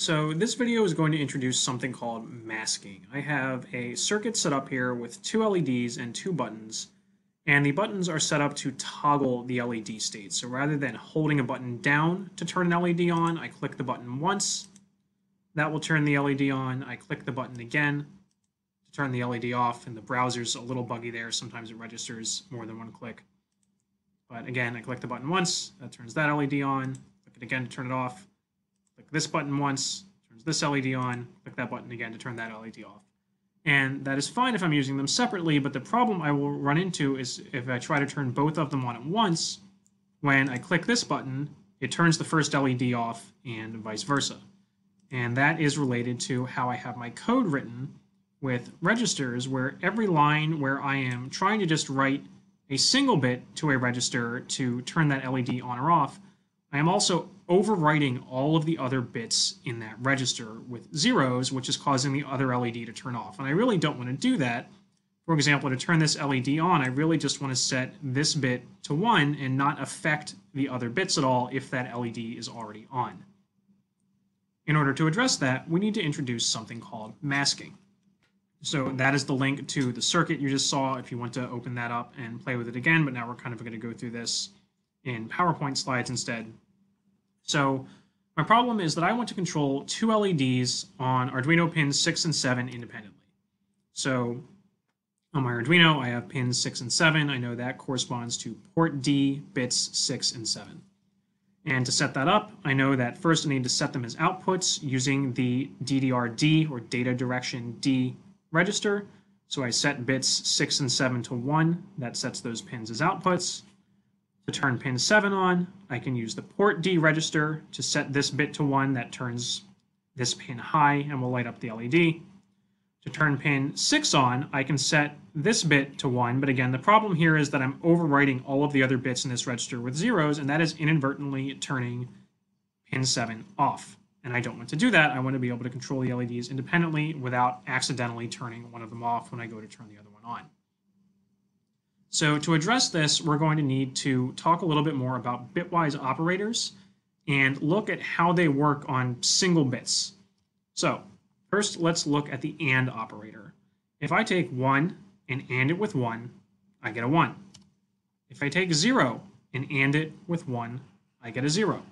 So this video is going to introduce something called masking. I have a circuit set up here with two LEDs and two buttons, and the buttons are set up to toggle the LED state. So rather than holding a button down to turn an LED on, I click the button once. That will turn the LED on. I click the button again to turn the LED off, and the browser's a little buggy there. Sometimes it registers more than one click. But again, I click the button once, that turns that LED on. Click it again to turn it off Click this button once, turns this LED on, click that button again to turn that LED off. And that is fine if I'm using them separately, but the problem I will run into is if I try to turn both of them on at once, when I click this button, it turns the first LED off and vice versa. And that is related to how I have my code written with registers where every line where I am trying to just write a single bit to a register to turn that LED on or off, I am also overwriting all of the other bits in that register with zeros, which is causing the other LED to turn off. And I really don't want to do that. For example, to turn this LED on, I really just want to set this bit to 1 and not affect the other bits at all if that LED is already on. In order to address that, we need to introduce something called masking. So that is the link to the circuit you just saw if you want to open that up and play with it again, but now we're kind of going to go through this in PowerPoint slides instead. So my problem is that I want to control two LEDs on Arduino pins 6 and 7 independently. So on my Arduino, I have pins 6 and 7. I know that corresponds to port D bits 6 and 7. And to set that up, I know that first I need to set them as outputs using the DDR-D or data direction D register. So I set bits 6 and 7 to 1. That sets those pins as outputs. To turn pin 7 on, I can use the port D register to set this bit to 1 that turns this pin high and will light up the LED. To turn pin 6 on, I can set this bit to 1, but again, the problem here is that I'm overwriting all of the other bits in this register with zeros, and that is inadvertently turning pin 7 off. And I don't want to do that. I want to be able to control the LEDs independently without accidentally turning one of them off when I go to turn the other one on. So to address this, we're going to need to talk a little bit more about bitwise operators and look at how they work on single bits. So first, let's look at the AND operator. If I take 1 and AND it with 1, I get a 1. If I take 0 and AND it with 1, I get a 0.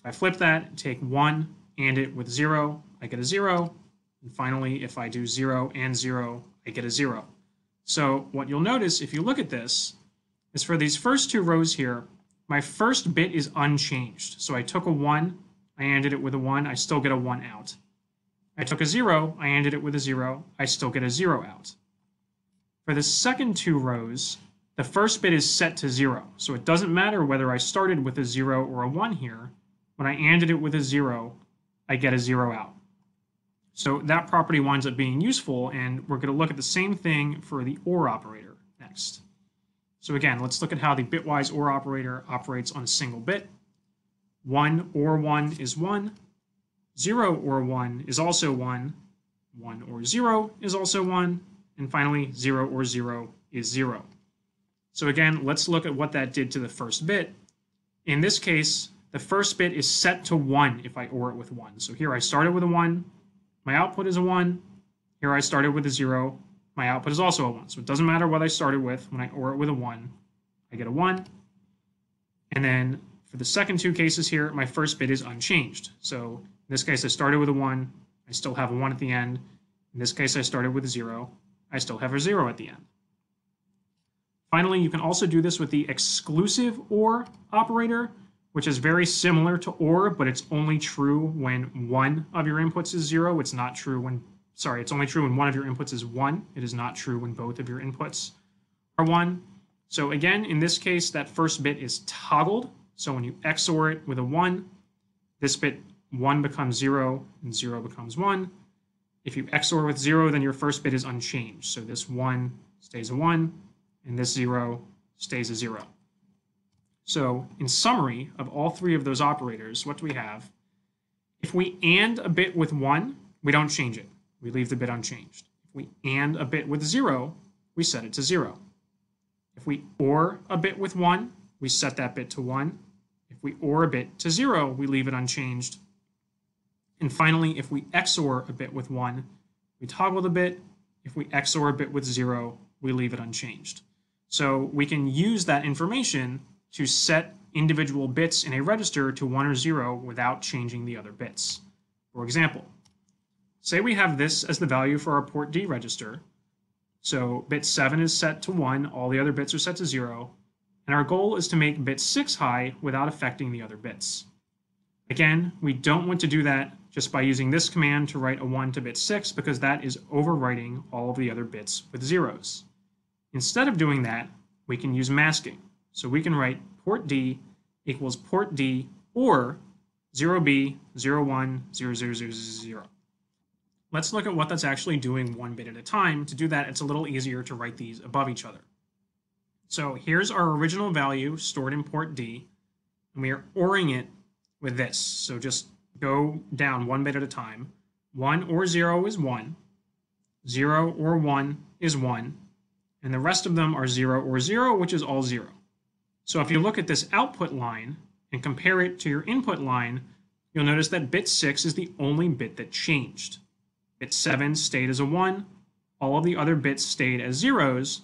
If I flip that, take 1, AND it with 0, I get a 0. And finally, if I do 0 and 0, I get a 0. So what you'll notice if you look at this is for these first two rows here, my first bit is unchanged. So I took a 1, I ANDed it with a 1, I still get a 1 out. I took a 0, I ANDed it with a 0, I still get a 0 out. For the second two rows, the first bit is set to 0. So it doesn't matter whether I started with a 0 or a 1 here. When I ANDed it with a 0, I get a 0 out. So that property winds up being useful, and we're going to look at the same thing for the OR operator next. So again, let's look at how the bitwise OR operator operates on a single bit. 1 or 1 is 1. 0 or 1 is also 1. 1 or 0 is also 1. And finally, 0 or 0 is 0. So again, let's look at what that did to the first bit. In this case, the first bit is set to 1 if I OR it with 1. So here I started with a 1, my output is a 1. Here I started with a 0. My output is also a 1. So it doesn't matter what I started with. When I OR it with a 1, I get a 1. And then for the second two cases here, my first bit is unchanged. So in this case, I started with a 1. I still have a 1 at the end. In this case, I started with a 0. I still have a 0 at the end. Finally, you can also do this with the exclusive OR operator, which is very similar to OR, but it's only true when one of your inputs is zero. It's not true when, sorry, it's only true when one of your inputs is one. It is not true when both of your inputs are one. So again, in this case, that first bit is toggled. So when you XOR it with a one, this bit one becomes zero and zero becomes one. If you XOR with zero, then your first bit is unchanged. So this one stays a one and this zero stays a zero. So in summary of all three of those operators, what do we have? If we AND a bit with 1, we don't change it. We leave the bit unchanged. If we AND a bit with 0, we set it to 0. If we OR a bit with 1, we set that bit to 1. If we OR a bit to 0, we leave it unchanged. And finally, if we XOR a bit with 1, we toggle the bit. If we XOR a bit with 0, we leave it unchanged. So we can use that information to set individual bits in a register to 1 or 0 without changing the other bits. For example, say we have this as the value for our port D register. So bit 7 is set to 1, all the other bits are set to 0, and our goal is to make bit 6 high without affecting the other bits. Again, we don't want to do that just by using this command to write a 1 to bit 6 because that is overwriting all of the other bits with zeros. Instead of doing that, we can use masking. So we can write port D equals port D or 0B 01 0000. Let's look at what that's actually doing one bit at a time. To do that, it's a little easier to write these above each other. So here's our original value stored in port D, and we are ORing it with this. So just go down one bit at a time. 1 or 0 is 1, 0 or 1 is 1, and the rest of them are 0 or 0, which is all 0. So if you look at this output line and compare it to your input line, you'll notice that bit 6 is the only bit that changed. Bit 7 stayed as a 1, all of the other bits stayed as zeros,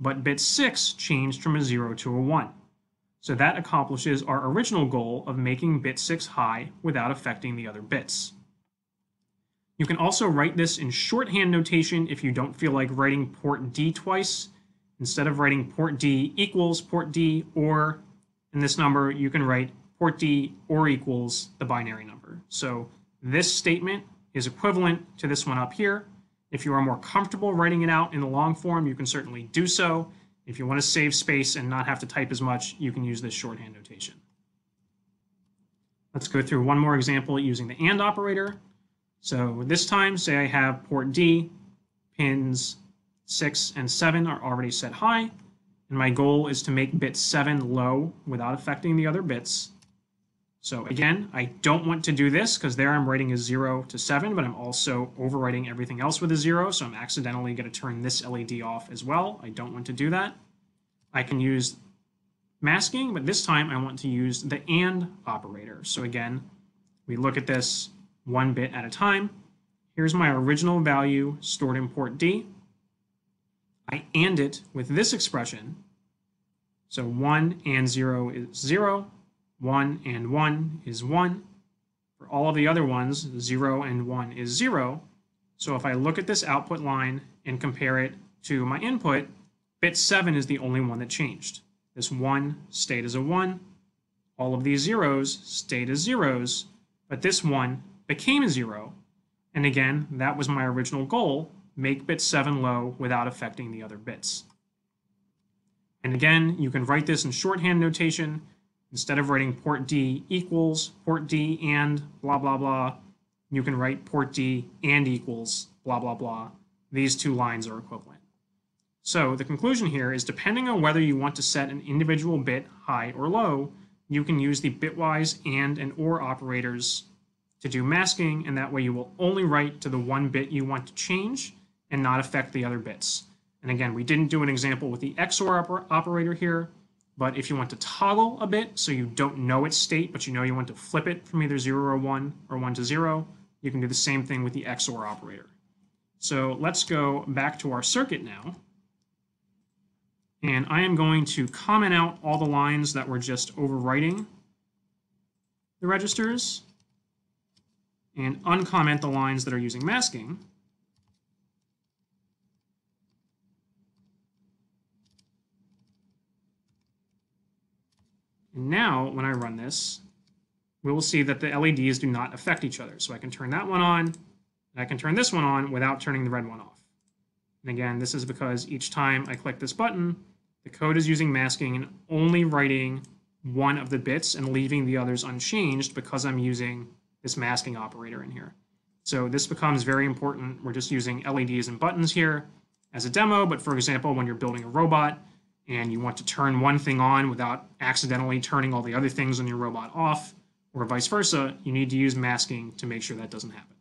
but bit 6 changed from a 0 to a 1. So that accomplishes our original goal of making bit 6 high without affecting the other bits. You can also write this in shorthand notation if you don't feel like writing port D twice. Instead of writing port D equals port D or in this number, you can write port D or equals the binary number. So this statement is equivalent to this one up here. If you are more comfortable writing it out in the long form, you can certainly do so. If you want to save space and not have to type as much, you can use this shorthand notation. Let's go through one more example using the AND operator. So this time, say I have port D, pins 6 and 7 are already set high, and my goal is to make bit 7 low without affecting the other bits. So again, I don't want to do this because there I'm writing a 0 to 7, but I'm also overwriting everything else with a 0, so I'm accidentally going to turn this LED off as well. I don't want to do that. I can use masking, but this time I want to use the AND operator. So again, we look at this one bit at a time. Here's my original value stored in port D. I AND it with this expression. So 1 and 0 is 0, 1 and 1 is 1. For all of the other ones, 0 and 1 is 0. So if I look at this output line and compare it to my input, bit 7 is the only one that changed. This 1 stayed as a 1. All of these zeros stayed as zeros, but this 1 became a 0. And again, that was my original goal, make bit 7 low without affecting the other bits. And again, you can write this in shorthand notation. Instead of writing port D equals port D and blah, blah, blah, you can write port D and equals blah, blah, blah. These two lines are equivalent. So the conclusion here is depending on whether you want to set an individual bit high or low, you can use the bitwise and and or operators to do masking, and that way you will only write to the one bit you want to change and not affect the other bits. And again, we didn't do an example with the XOR oper operator here, but if you want to toggle a bit so you don't know its state, but you know you want to flip it from either 0 or 1 or 1 to 0, you can do the same thing with the XOR operator. So let's go back to our circuit now. And I am going to comment out all the lines that were just overwriting the registers and uncomment the lines that are using masking. Now, when I run this, we will see that the LEDs do not affect each other. So I can turn that one on, and I can turn this one on without turning the red one off. And again, this is because each time I click this button, the code is using masking and only writing one of the bits and leaving the others unchanged because I'm using this masking operator in here. So this becomes very important. We're just using LEDs and buttons here as a demo, but for example, when you're building a robot and you want to turn one thing on without accidentally turning all the other things on your robot off, or vice versa, you need to use masking to make sure that doesn't happen.